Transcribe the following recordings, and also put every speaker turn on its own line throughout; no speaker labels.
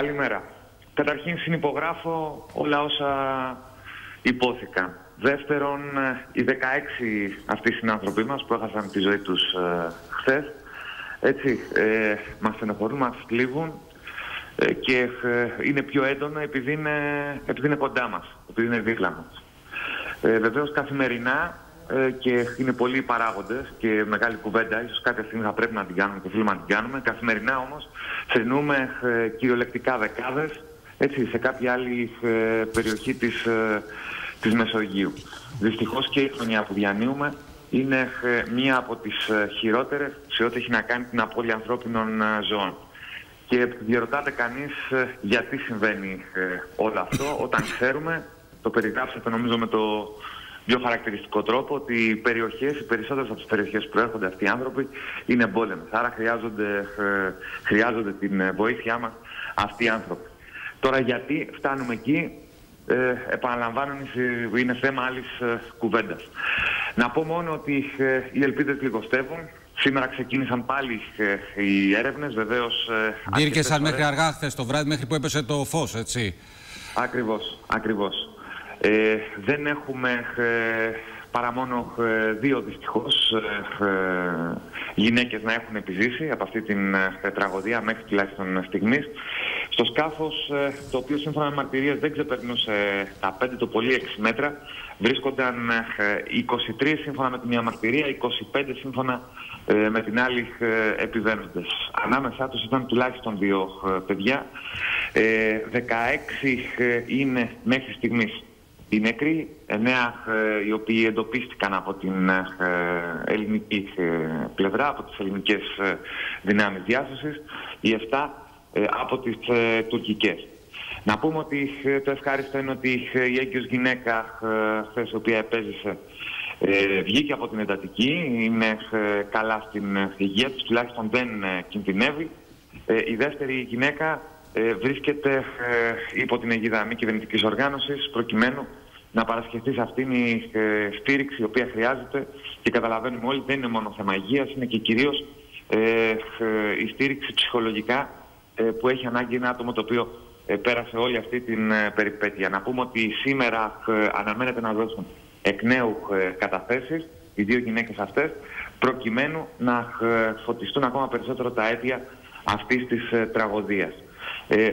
Καλημέρα. Καταρχήν συνυπογράφω όλα όσα υπόθηκαν. Δεύτερον, ε, οι 16 αυτοί συνάνθρωποι μας που έχασαν τη ζωή τους ε, χθες, έτσι, ε, μας στενοχωρούν, μας θλίβουν ε, και ε, είναι πιο έντονο επειδή είναι, επειδή είναι κοντά μας, επειδή είναι δίπλα μας. Ε, βεβαίως καθημερινά ε, και είναι πολλοί παράγοντες και μεγάλη κουβέντα. ίσως κάποια στιγμή θα πρέπει να την κάνουμε και θέλουμε να την κάνουμε. Καθημερινά όμως θρυνούμε ε, κυριολεκτικά δεκάδες σε κάποια άλλη ε, περιοχή της της Μεσογείου. Δυστυχώς και η χρονιά που διανύουμε είναι μία από τις χειρότερες σε ό,τι έχει να κάνει την απώλεια ανθρώπινων ζώων. Και διαρωτάται κανείς γιατί συμβαίνει όλο αυτό όταν ξέρουμε, το περιγράψατε νομίζω με το πιο χαρακτηριστικό τρόπο ότι οι περιοχές, οι περισσότερες από τις περιοχές που έρχονται αυτοί οι άνθρωποι είναι εμπόλεμες. Άρα χρειάζονται, ε, χρειάζονται την ε, βοήθειά μας αυτοί οι άνθρωποι. Τώρα, γιατί φτάνουμε εκεί, ε, επαναλαμβάνω, είναι θέμα άλλης ε, κουβέντας. Να πω μόνο ότι ε, οι ελπίδες λιγοστεύουν. Σήμερα ξεκίνησαν πάλι ε, οι έρευνες, βεβαίως.
Γύρκεσαν μέχρι αργά χθες το βράδυ, μέχρι που έπεσε το φως, έτσι.
Ακριβώς, ακριβώς. Ε, δεν έχουμε ε, παρά μόνο ε, δύο δυστυχώς ε, γυναίκες να έχουν επιζήσει από αυτή την τραγωδία μέχρι τουλάχιστον στιγμής. Στο σκάφος, το οποίο σύμφωνα με μαρτυρίες δεν ξεπερνούσε τα 5 το πολύ 6 μέτρα, βρίσκονταν 23 σύμφωνα με την μία μαρτυρία, 25 σύμφωνα με την άλλη επιβαίνοντες. Ανάμεσά τους ήταν τουλάχιστον δύο παιδιά, 16 είναι μέχρι στιγμής οι νεκροί, εννέα ε, οι οποίοι εντοπίστηκαν από την ε, ελληνική ε, πλευρά, από τις ελληνικές δυνάμεις διάσωσης, οι εφτά από τις τουρκικές. Να πούμε ότι το ευχάριστο είναι ότι η έγκυος γυναίκα, χθες, η οποία επέζησε, βγήκε από την εντατική, είναι καλά στην υγεία της, τουλάχιστον δεν κινδυνεύει. Η δεύτερη γυναίκα βρίσκεται υπό την αιγίδα μη κυβερνητικής οργάνωσης προκειμένου να παρασχεθεί σε αυτήν η ε, στήριξη η οποία χρειάζεται και καταλαβαίνουμε όλοι δεν είναι μόνο θέμα υγείας, είναι και κυρίως ε, ε, η στήριξη ψυχολογικά που έχει ανάγκη ένα άτομο το οποίο πέρασε όλη αυτή την περιπέτεια. Να πούμε ότι σήμερα αναμένεται να δώσουν εκ νέου καταθέσεις οι δύο γυναίκες αυτές προκειμένου να φωτιστούν ακόμα περισσότερο τα αίτια αυτής της τραγωδίας.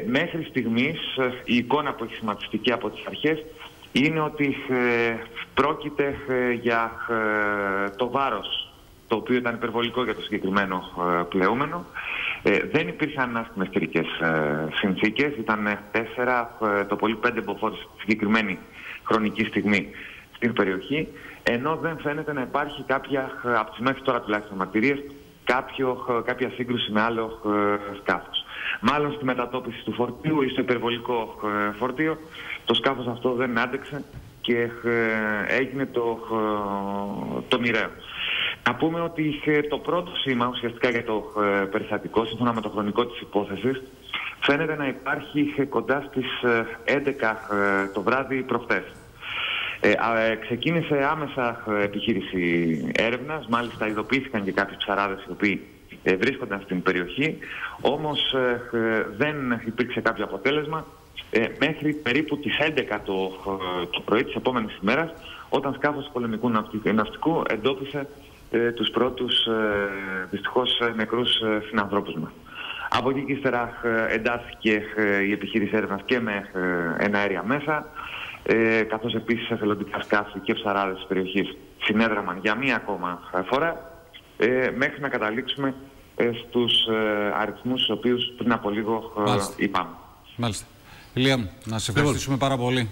Μέχρι στιγμής η εικόνα που έχει σχηματιστική από τις αρχές είναι ότι ε, πρόκειται ε, για ε, το βάρος το οποίο ήταν υπερβολικό για το συγκεκριμένο πλεούμενο. δεν υπήρχαν άσχημες καιρικές συνθήκες, ήταν τέσσερα, το πολύ πέντε μποφόρες στη συγκεκριμένη χρονική στιγμή στην περιοχή, ενώ δεν φαίνεται να υπάρχει κάποια, από τις μέχρι τώρα τουλάχιστον μαρτυρίες, κάποια σύγκρουση με άλλο σκάφος. Μάλλον στη μετατόπιση του φορτίου ή στο υπερβολικό φορτίο το σκάφος αυτό δεν άντεξε και ε, έγινε το, ε, το μοιραίο. Να πούμε ότι είχε το πρώτο σήμα ουσιαστικά για το ε, περιστατικό, σύμφωνα με το χρονικό της υπόθεσης, φαίνεται να υπάρχει κοντά στις 11 το βράδυ προχτές. Ε, ξεκίνησε άμεσα επιχείρηση έρευνας, μάλιστα ειδοποιήθηκαν και κάποιοι ψαράδες οι οποίοι βρίσκονταν στην περιοχή, όμως δεν υπήρξε κάποιο αποτέλεσμα ε, μέχρι περίπου τις 11 το, το πρωί της επόμενης ημέρας όταν σκάφος πολεμικού ναυτικού εντόπισε ε, τους πρώτους ε, δυστυχώς ε, νεκρούς ε, συνανθρώπους μας. Από εκεί και ύστερα ε, εντάθηκε η επιχείρηση έρευνας και με ένα αέρια μέσα ε, καθώς επίσης εθελοντικά σκάφη και ψαράδες της περιοχής συνέδραμαν για μία ακόμα φορά μέχρι να καταλήξουμε στους αριθμούς τους οποίους πριν από λίγο είπαμε.
Ηλία, να σε ευχαριστήσουμε πάρα πολύ.